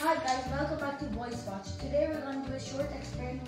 Hi guys, welcome back to Voice Watch. Today we're going to do a short experiment